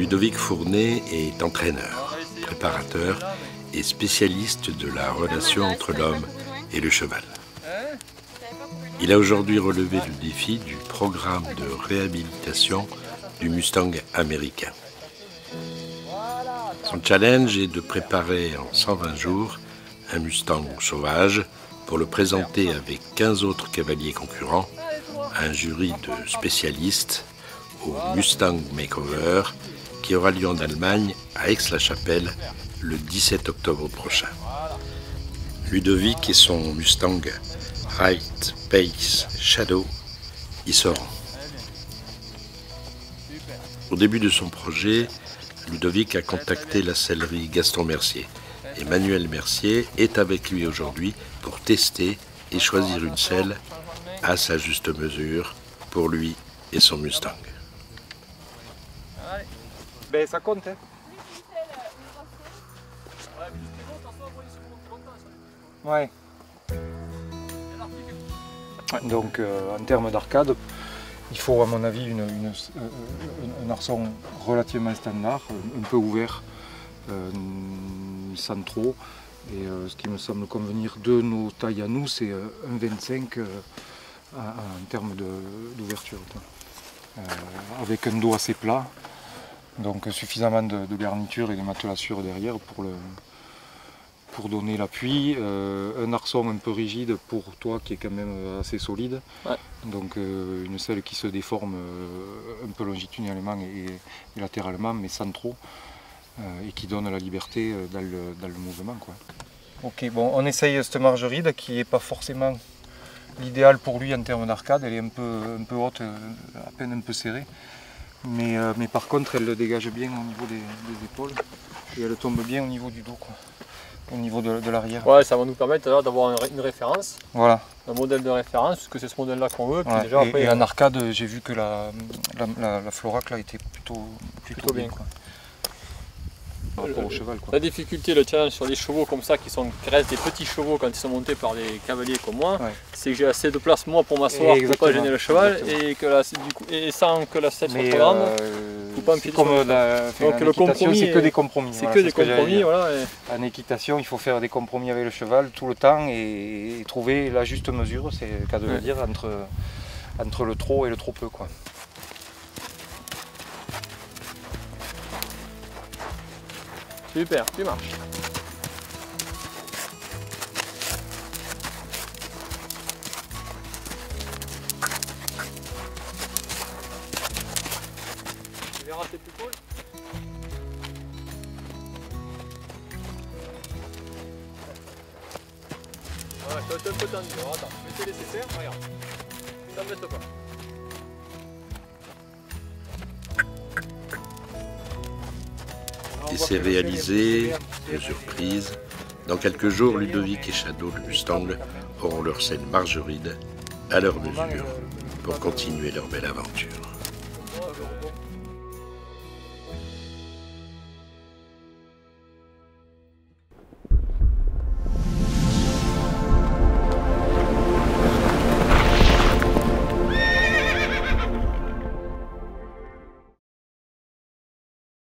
Ludovic Fournet est entraîneur, préparateur et spécialiste de la relation entre l'homme et le cheval. Il a aujourd'hui relevé le défi du programme de réhabilitation du Mustang américain. Son challenge est de préparer en 120 jours un Mustang sauvage pour le présenter avec 15 autres cavaliers concurrents à un jury de spécialistes au Mustang Makeover qui aura lieu en Allemagne à Aix-la-Chapelle le 17 octobre prochain. Ludovic et son Mustang Right Pace Shadow y seront. Au début de son projet, Ludovic a contacté la sellerie Gaston Mercier. Emmanuel Mercier est avec lui aujourd'hui pour tester et choisir une selle à sa juste mesure pour lui et son Mustang. Ben ça compte. Hein. Ouais. Donc euh, en termes d'arcade, il faut à mon avis une, euh, un arçon relativement standard, un peu ouvert, euh, sans trop. Et euh, ce qui me semble convenir de nos tailles à nous, c'est un 25 euh, en termes d'ouverture. Avec un dos assez plat, donc suffisamment de, de garniture et de matelassure derrière pour le, pour donner l'appui, euh, un arçon un peu rigide pour toi qui est quand même assez solide, Ouais. donc euh, une selle qui se déforme euh, un peu longitudinalement et, et latéralement mais sans trop, euh, et qui donne la liberté euh, dans le, dans le mouvement. Quoi. Ok, bon, on essaye cette margeride qui n'est pas forcément l'idéal pour lui en termes d'arcade, elle est un peu, un peu haute, euh, à peine un peu serrée, mais, euh, mais par contre elle le dégage bien au niveau des, des épaules et elle tombe bien au niveau du dos. Quoi au niveau de, de l'arrière. Ouais, ça va nous permettre d'avoir un- une référence, Voilà. un modèle de référence, puisque c'est ce modèle-là qu'on veut. Puis Ouais. déjà, et, après, et en arcade, j'ai vu que la, la, la, la Florac là, était plutôt, plutôt, Plutôt bien. bien. Quoi. Par rapport au cheval. Quoi. La difficulté, le challenge sur des chevaux comme ça, qui, sont, qui restent des petits chevaux quand ils sont montés par des cavaliers comme moi, Ouais. c'est que j'ai assez de place moi pour m'asseoir, pour pas gêner le cheval, exactement. et, que la, du coup, et sans que la selle soit trop grande. faut pas comme la, Donc le compromis c'est que des compromis. c'est voilà, que des ce que j'allais compromis, dire. voilà. et- En équitation, il faut faire des compromis avec le cheval tout le temps et, et trouver la juste mesure, c'est le cas de le dire, entre, entre le trop et le trop peu. Quoi. Super, tu marches. Tu verras tes plus cool. Ouais, ça va être un peu tendu. Alors attends, je vais te laisser faire, regarde. T'embête pas. Et c'est réalisé, mesure prise. Dans quelques jours, Ludovic et Shadow, le Mustang, auront leur scène margeride à leur mesure pour continuer leur belle aventure.